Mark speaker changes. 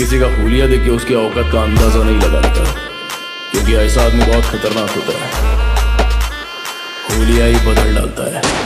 Speaker 1: किसी का हुलिया देख के उसकी औकात का अंदाज़ा नहीं लगा क्योंकि ऐसा आदमी बहुत खतरनाक होता है। हुलिया ही बदल डालता है।